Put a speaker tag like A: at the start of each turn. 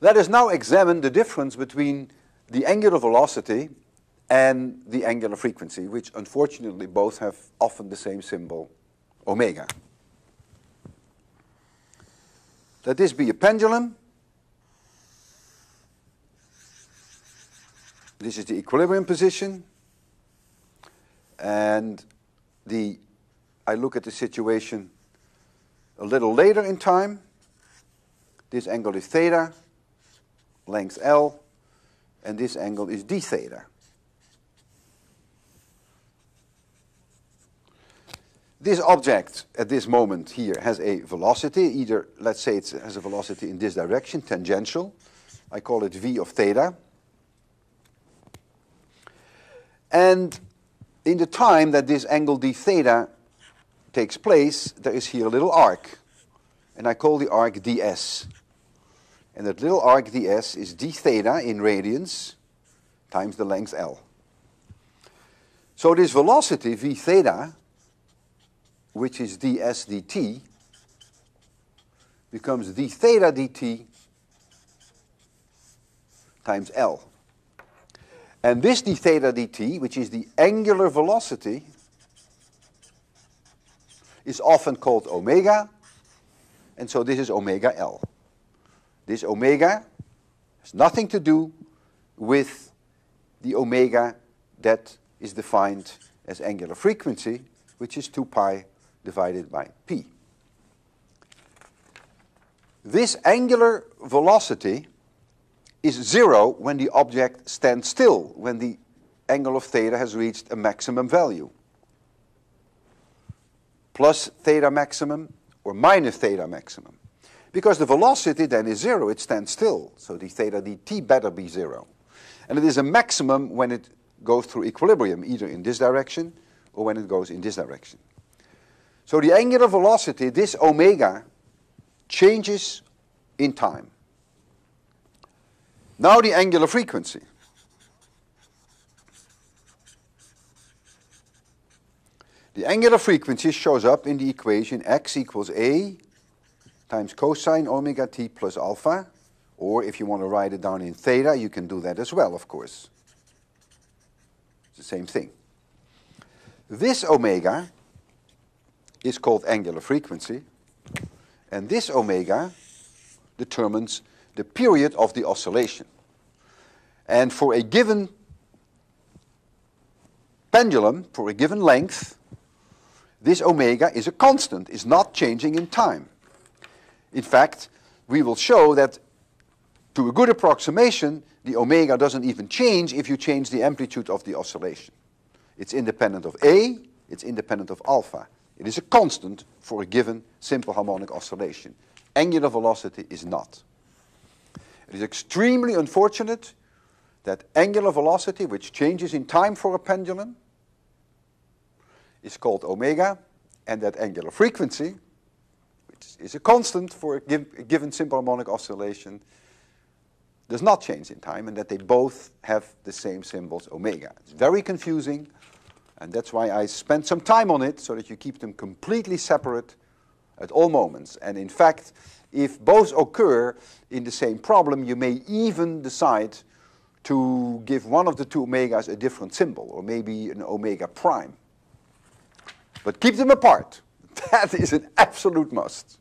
A: Let us now examine the difference between the angular velocity and the angular frequency, which unfortunately both have often the same symbol, omega. Let this be a pendulum. This is the equilibrium position. And the, I look at the situation a little later in time. This angle is theta, length L, and this angle is d theta. This object at this moment here has a velocity, either, let's say it has a velocity in this direction, tangential. I call it v of theta. And in the time that this angle d theta takes place, there is here a little arc. And I call the arc ds. And that little arc ds is d theta in radians times the length l. So this velocity v theta which is ds dt, becomes d theta dt times L. And this d theta dt, which is the angular velocity, is often called omega, and so this is omega L. This omega has nothing to do with the omega that is defined as angular frequency, which is 2 pi divided by p. This angular velocity is zero when the object stands still, when the angle of theta has reached a maximum value. Plus theta maximum or minus theta maximum. Because the velocity then is zero, it stands still. So d theta dt better be zero. And it is a maximum when it goes through equilibrium, either in this direction or when it goes in this direction. So the angular velocity, this omega, changes in time. Now the angular frequency. The angular frequency shows up in the equation x equals a times cosine omega t plus alpha. Or if you want to write it down in theta, you can do that as well, of course. It's the same thing. This omega is called angular frequency. And this omega determines the period of the oscillation. And for a given pendulum, for a given length, this omega is a constant, is not changing in time. In fact, we will show that to a good approximation, the omega doesn't even change if you change the amplitude of the oscillation. It's independent of A, it's independent of alpha. It is a constant for a given simple harmonic oscillation. Angular velocity is not. It is extremely unfortunate that angular velocity, which changes in time for a pendulum, is called omega, and that angular frequency, is a constant for a, give, a given simple harmonic oscillation, does not change in time, and that they both have the same symbols omega. It's very confusing. And that's why I spent some time on it, so that you keep them completely separate at all moments. And in fact, if both occur in the same problem, you may even decide to give one of the two omegas a different symbol, or maybe an omega prime. But keep them apart. That is an absolute must.